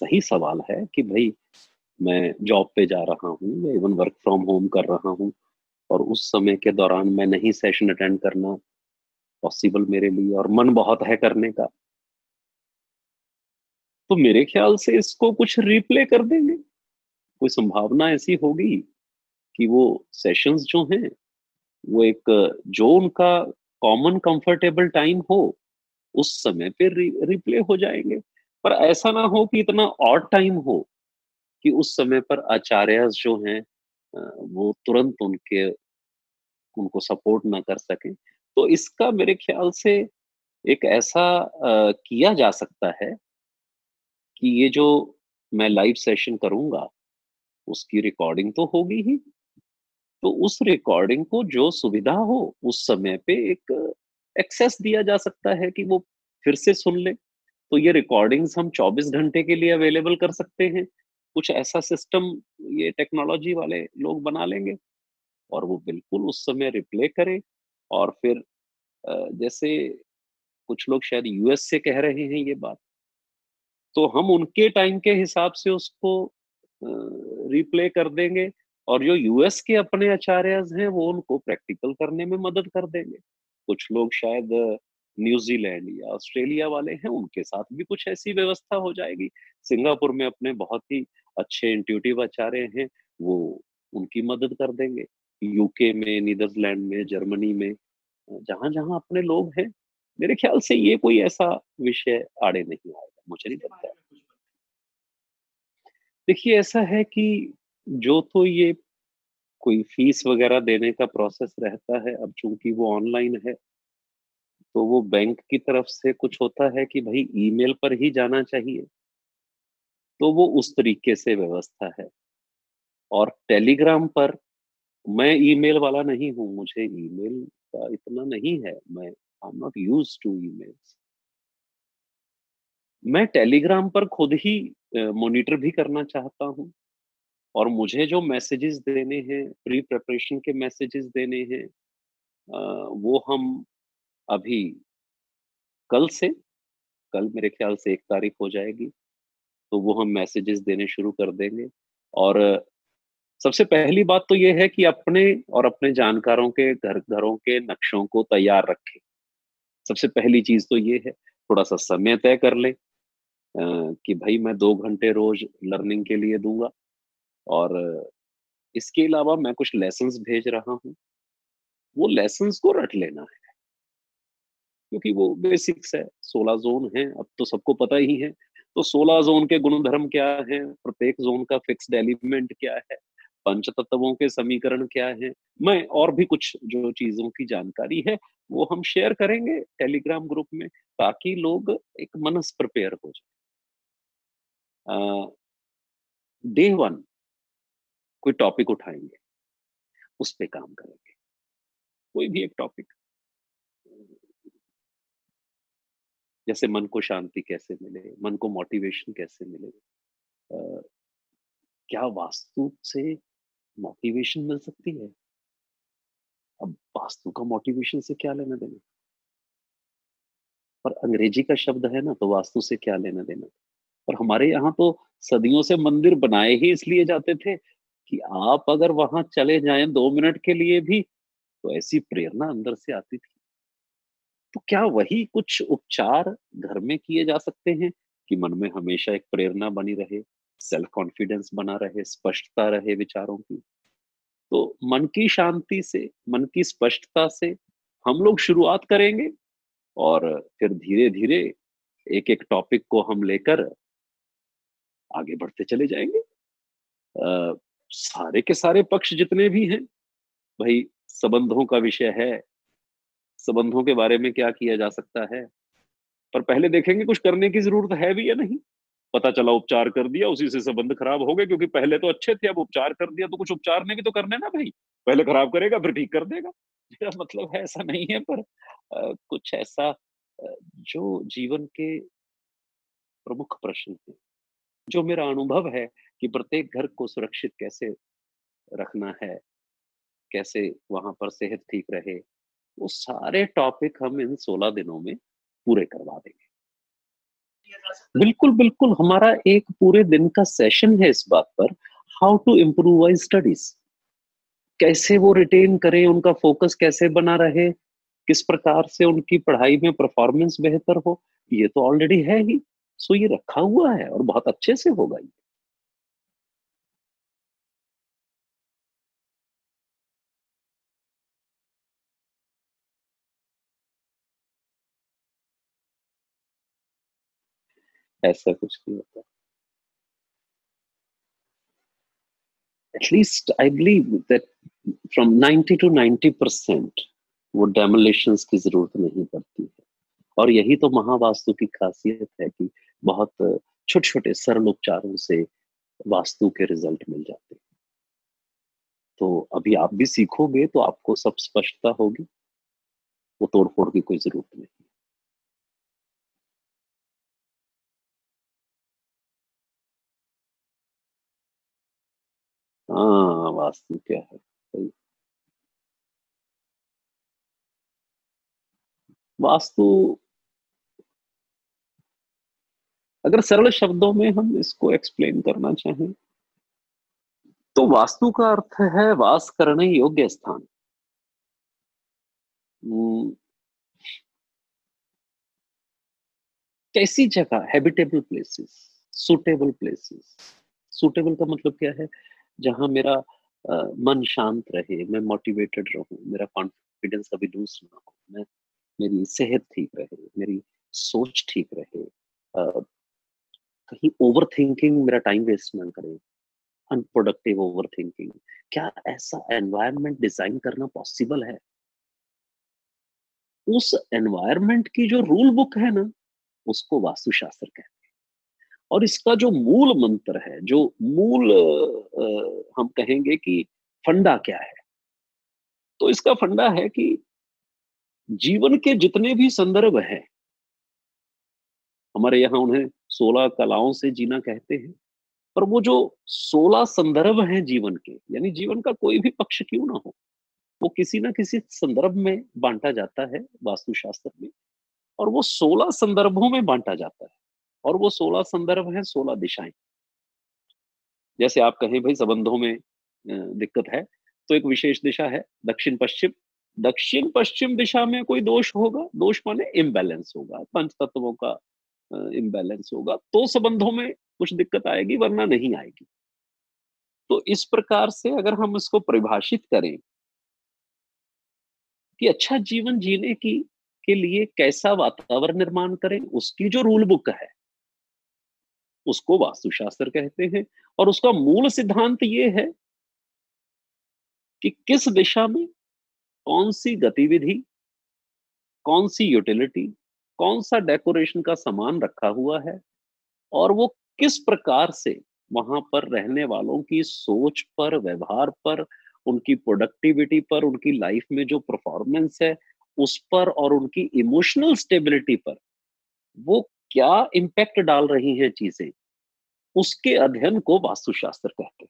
सही सवाल है कि भाई मैं जॉब पे जा रहा हूँ या इवन वर्क फ्रॉम होम कर रहा हूँ और उस समय के दौरान मैं नहीं सेशन अटेंड करना पॉसिबल मेरे लिए और मन बहुत है करने का। तो मेरे ख्याल से इसको कुछ रिप्ले कर देंगे। कोई संभावना ऐसी होगी कि वो सेशंस जो हैं वो एक जो उनका कॉमन कंफर्टेबल टाइम हो उस समय पे रि, रिप्ले हो जाएँगे। पर ऐसा ना हो कि इतना और टाइम हो कि उस समय पर आचार्य जो हैं वो तुरंत उनके, उनको सपोर्ट ना कर सकें। तो इसका मेरे ख्याल से एक ऐसा किया जा सकता है कि ये जो मैं लाइव सेशन करूँगा, उसकी रिकॉर्डिंग तो होगी ही। तो उस रिकॉर्डिंग को जो सुविधा हो, उस समय पे एक एक्सेस दिया जा सकता है कि वो फिर से सुन ले। तो ये रिकॉर्डिंग्स हम 24 घंटे के लिए अवेलेबल कर सकते हैं। कुछ ऐसा सिस्टम ये टेक्नोलॉजी वाले लोग बना लेंगे और वो बिल्कुल उस समय रिप्ले करें और फिर जैसे कुछ लोग शायद यूएस से कह रहे हैं ये बात तो हम उनके टाइम के हिसाब से उसको रिप्ले कर देंगे और जो यूएस के अपने आचार्य हैं वो उनको प्रैक्टिकल करने में मदद कर देंगे। कुछ लोग शायद न्यूजीलैंड या ऑस्ट्रेलिया वाले हैं, उनके साथ भी कुछ ऐसी व्यवस्था हो जाएगी। सिंगापुर में अपने बहुत ही अच्छे इंट्यूटिव आचार्य हैं, वो उनकी मदद कर देंगे। यूके में नीदरलैंड में जर्मनी में जहाँ जहाँ अपने लोग हैं, मेरे ख्याल से ये कोई ऐसा विषय आड़े नहीं आएगा, मुझे नहीं लगता। देखिए, ऐसा है कि जो तो ये कोई फ़ीस वगैरह देने का प्रोसेस रहता है, अब चूँकि वो ऑनलाइन है तो वो बैंक की तरफ़ से कुछ होता है कि भाई ईमेल पर ही जाना चाहिए। तो वो उस तरीके से व्यवस्था है। और टेलीग्राम पर मैं ईमेल वाला नहीं हूँ, मुझे ईमेल का इतना नहीं है, मैं I am not used to emails मैं टेलीग्राम पर खुद ही मॉनिटर भी करना चाहता हूँ। और मुझे जो मैसेजेस देने हैं प्री प्रिपरेशन के मैसेजेस देने हैं वो हम अभी कल से, कल मेरे ख्याल से एक तारीख हो जाएगी तो वो हम मैसेजेस देने शुरू कर देंगे। और सबसे पहली बात तो ये है कि अपने और अपने जानकारों के, घर, घरों के नक्शों को तैयार रखें। सबसे पहली चीज़ तो ये है, थोड़ा सा समय तय कर लें कि भाई मैं दो घंटे रोज लर्निंग के लिए दूँगा। और इसके अलावा मैं कुछ लेसन्स भेज रहा हूँ। वो लेसन्स को रट लेना है। क्योंकि वो बेसिक्स है। सोलह जोन है, अब तो सबको पता ही है। तो सोलह जोन के गुणधर्म क्या है? प्रत्येक जोन का फिक्स्ड एलिमेंट क्या है? पंच तत्वों के समीकरण क्या है? मैं और भी कुछ जो चीज़ों की जानकारी है, वो हम शेयर करेंगे टेलीग्राम ग्रुप में, ताकि लोग एक मनस प्रिपेयर हो जाए। डे वन कोई टॉपिक उठाएँगे, उस पर काम करेंगे। कोई भी एक टॉपिक जैसे मन को शांति कैसे मिले मन को मोटिवेशन कैसे मिले। आ, क्या वास्तु से मोटिवेशन मिल सकती है? अब वास्तु का मोटिवेशन से क्या लेना देना? पर अंग्रेज़ी का शब्द है ना तो वास्तु से क्या लेना देना? पर हमारे यहाँ तो सदियों से मंदिर बनाए ही इसलिए जाते थे कि आप अगर वहाँ चले जाएँ दो मिनट के लिए भी तो ऐसी प्रेरणा अंदर से आती थी। तो क्या वही कुछ उपचार घर में किए जा सकते हैं कि मन में हमेशा एक प्रेरणा बनी रहे सेल्फ कॉन्फिडेंस बना रहे स्पष्टता रहे विचारों की? तो मन की शांति से मन की स्पष्टता से हम लोग शुरुआत करेंगे और फिर धीरे धीरे एक एक टॉपिक को हम लेकर आगे बढ़ते चले जाएँगे। आ, सारे के सारे पक्ष जितने भी हैं भाई संबंधों का विषय है संबंधों के बारे में क्या किया जा सकता है? पर पहले देखेंगे कुछ करने की ज़रूरत है भी या नहीं। पता चला उपचार कर दिया उसी से संबंध खराब हो गए क्योंकि पहले तो अच्छे थे अब उपचार कर दिया तो कुछ उपचार ने भी तो करने ना भाई। पहले खराब करेगा फिर ठीक कर देगा। मेरा मतलब है ऐसा नहीं है पर आ, कुछ ऐसा जो जीवन के प्रमुख प्रश्न है जो मेरा अनुभव है कि प्रत्येक घर को सुरक्षित कैसे रखना है कैसे वहाँ पर सेहत ठीक रहे वो सारे टॉपिक हम इन सोलह दिनों में पूरे करवा देंगे बिल्कुल, बिल्कुल, हमारा एक पूरे दिन का सेशन है इस बात पर, हाउ टू इम्प्रूव स्टडीज़। कैसे वो रिटेन करें, उनका फ़ोकस कैसे बना रहे, किस प्रकार से उनकी पढ़ाई में परफ़ॉर्मेंस बेहतर हो, ये तो ऑलरेडी है ही। सो ये रखा हुआ है और बहुत अच्छे से होगा ये। ऐसा कुछ नहीं होता। At least I believe that from 90 to 90 percent वो डेमोलेशंस की ज़रूरत नहीं पड़ती है। और यही तो महावास्तु की खासियत है कि बहुत छोटे-छोटे सरल उपचारों से वास्तु के रिज़ल्ट मिल जाते हैं। तो अभी आप भी सीखोगे तो आपको सब स्पष्टता होगी। वो तोड़-फोड़ की कोई ज़रूरत नहीं। हाँ, वास्तु क्या है? सही। वास्तु अगर सरल शब्दों में हम इसको एक्सप्लेन करना चाहें तो वास्तु का अर्थ है वास करने योग्य स्थान। कैसी जगह habitable places, suitable places. Suitable का मतलब क्या है? जहाँ मेरा आ, मन शांत रहे, मैं मोटिवेटेड रहूँ, मेरा कॉन्फिडेंस कभी लूज़ ना हो, मैं मेरी सेहत ठीक रहे, मेरी सोच ठीक रहे, आ, कहीं ओवर थिंकिंग मेरा टाइम वेस्ट ना करे, अनप्रोडक्टिव ओवर थिंकिंग। क्या ऐसा एनवायरमेंट डिज़ाइन करना पॉसिबल है? उस एनवायरमेंट की जो रूल बुक है ना, उसको वास्तुशास्त्र कहते हैं। और इसका जो मूल मंत्र है, जो मूल हम कहेंगे कि फंडा क्या है? तो इसका फंडा है कि जीवन के जितने भी संदर्भ हैं हमारे यहाँ उन्हें 16 कलाओं से जीना कहते हैं। पर वो जो 16 संदर्भ हैं जीवन के, यानी जीवन का कोई भी पक्ष क्यों ना हो, वो किसी ना किसी संदर्भ में बांटा जाता है वास्तुशास्त्र में और वो 16 संदर्भों में बांटा जाता है। और वो 16 संदर्भ हैं, सोलह दिशाएँ जैसे आप कहें भाई संबंधों में दिक्कत है, तो एक विशेष दिशा है दक्षिण-पश्चिम। दक्षिण-पश्चिम दिशा में कोई दोष होगा, दोष माने इम्बैलेंस होगा, पंच तत्वों का इम्बैलेंस होगा, तो संबंधों में कुछ दिक्कत आएगी वरना नहीं आएगी। तो इस प्रकार से अगर हम इसको परिभाषित करें कि अच्छा जीवन जीने की के लिए कैसा वातावरण निर्माण करें, उसकी जो रूल बुक है उसको वास्तुशास्त्र कहते हैं और उसका मूल सिद्धांत ये है कि किस दिशा में कौन सी गतिविधि कौन सी यूटिलिटी कौन सा डेकोरेशन का सामान रखा हुआ है और वो किस प्रकार से वहाँ पर रहने वालों की सोच पर, व्यवहार पर, उनकी प्रोडक्टिविटी पर, उनकी लाइफ में जो परफॉर्मेंस है, उस पर और उनकी इमोशनल स्टेबिलिटी पर वो क्या इम्पैक्ट डाल रही है चीज़ें उसके अध्ययन को वास्तुशास्त्र कहते हैं।